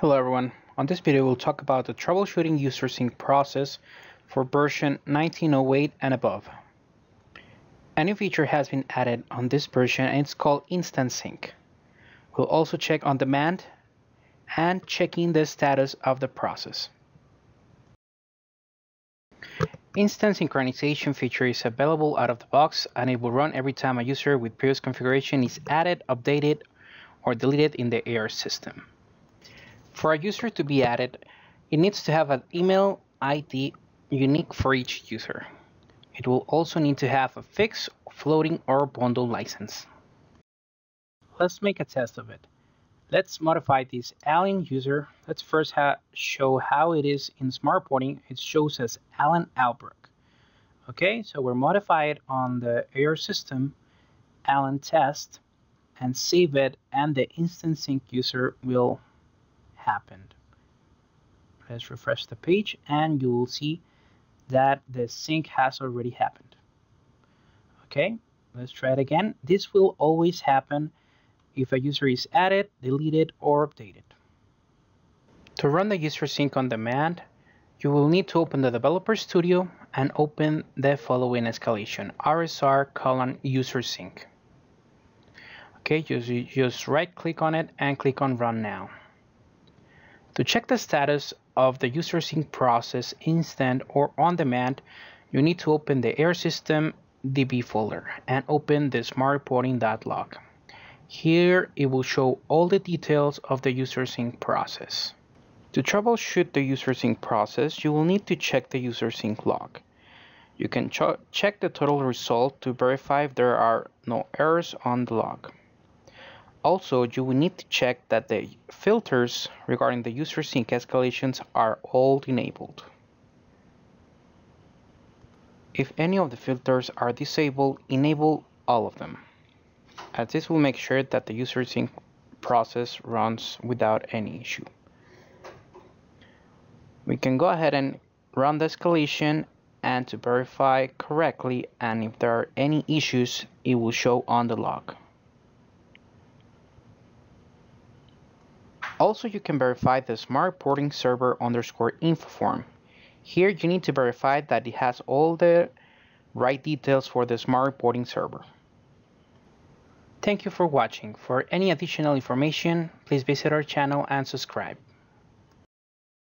Hello everyone. On this video we'll talk about the troubleshooting user sync process for version 1908 and above. A new feature has been added on this version and it's called Instant Sync. We'll also check on demand and checking the status of the process. Instant synchronization feature is available out of the box and it will run every time a user with previous configuration is added, updated, or deleted in the AR system. For a user to be added, it needs to have an email ID unique for each user. It will also need to have a fixed, floating, or bundle license. Let's make a test of it. Let's modify this alien user. Let's first show how it is in smart reporting. It shows as Alan Albrook. Okay, so we're modified on the AR system, Alan test, and save it, and the instant sync user will happened. Let's refresh the page and you will see that the sync has already happened. Okay, let's try it again. This will always happen if a user is added, deleted, or updated. To run the user sync on demand, you will need to open the Developer Studio and open the following escalation, RSR colon user sync. Okay, just, just right click on it and click on run now. To check the status of the user sync process instant or on demand, you need to open the AR system DB folder and open the smartreporting.log. Here it will show all the details of the user sync process. To troubleshoot the user sync process, you will need to check the user sync log. You can ch check the total result to verify if there are no errors on the log. Also, you will need to check that the filters regarding the user sync escalations are all enabled. If any of the filters are disabled, enable all of them, as this will make sure that the user sync process runs without any issue. We can go ahead and run the escalation and to verify correctly and if there are any issues, it will show on the log. Also, you can verify the smart reporting server underscore info form. Here you need to verify that it has all the right details for the smart reporting server. Thank you for watching. For any additional information, please visit our channel and subscribe.